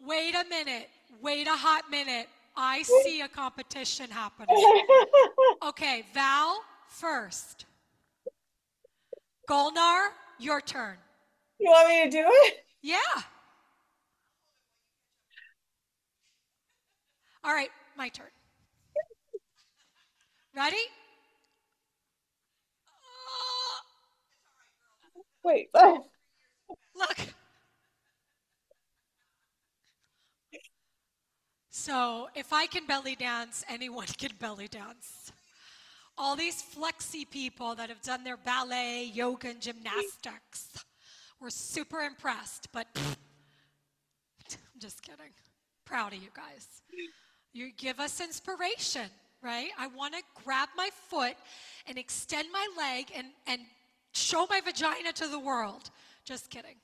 Wait a minute. Wait a hot minute. I see a competition happening. Okay, Val first. Gulnar, your turn. You want me to do it? Yeah. All right, my turn. Ready? Wait. Look. So, if I can belly dance, anyone can belly dance. All these flexy people that have done their ballet, yoga, and gymnastics were super impressed, but I'm just kidding. Proud of you guys. You give us inspiration, right? I want to grab my foot and extend my leg and, and show my vagina to the world. Just kidding.